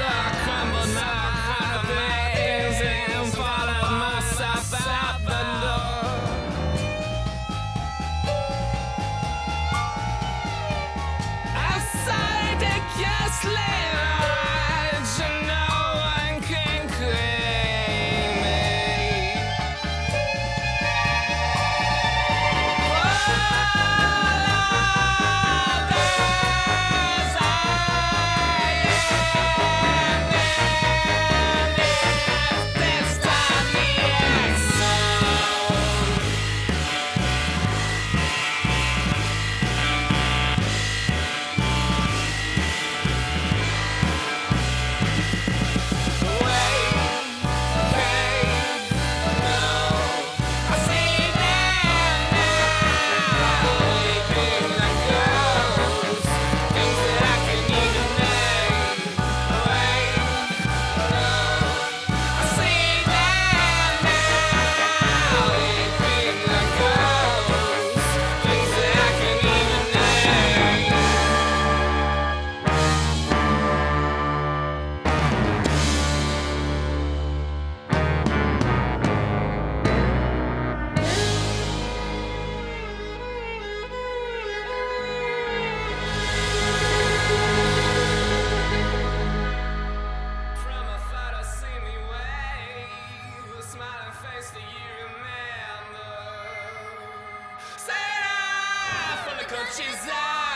suck. searches out.